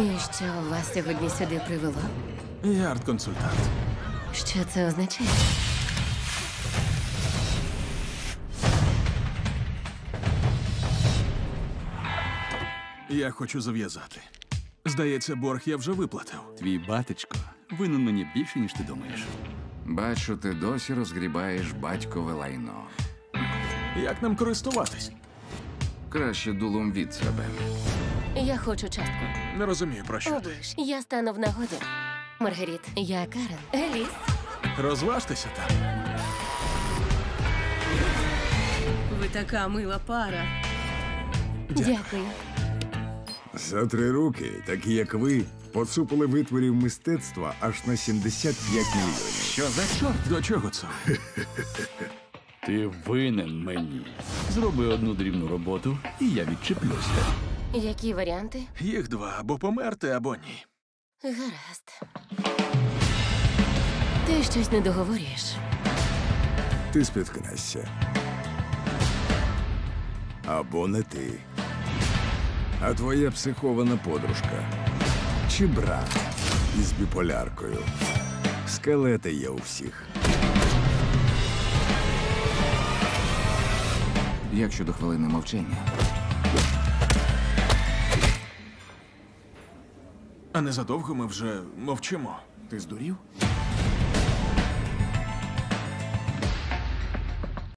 І що вас сьогодні сюди привело? Я арт-консультант. Що це означає? Я хочу зав'язати. Здається, борг я вже виплатив. Твій батечко винен мені більше, ніж ти думаєш. Бачу, ти досі розгрібаєш батькове лайно. Як нам користуватись? Краще дулом від себе. Я хочу частку. Не розумію про що ти. Оближ. Я стану в нагоді. Маргаріт, я Карен. Еліс. Розважтеся там. Ви така мила пара. Дякую. За три роки, такі як ви, поцупили витворів мистецтва аж на 75 мільйонів. Що за чорт? До чого це? Ти винен мені. Зроби одну дрібну роботу, і я відчеплюся. Які варіанти? Їх два або померти, або ні. Гаразд. Ти щось не договорюєш. Ти спіткнешся. Або не ти. А твоя психована подружка. Чи брат із біполяркою. Скелети є у всіх. Як щодо хвилини мовчання? А незадовго ми вже мовчимо. Ти здурів?